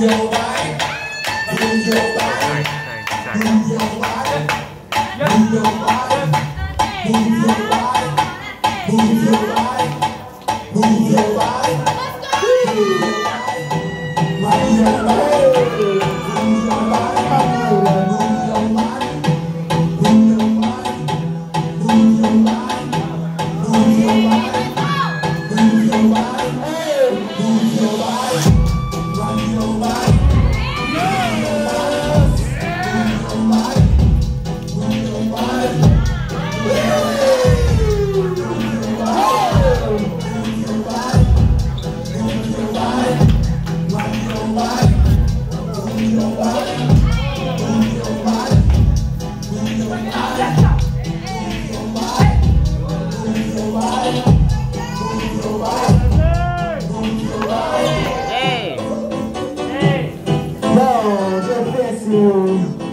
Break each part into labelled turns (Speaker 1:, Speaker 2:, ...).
Speaker 1: 여호와 just this you.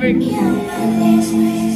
Speaker 1: Let's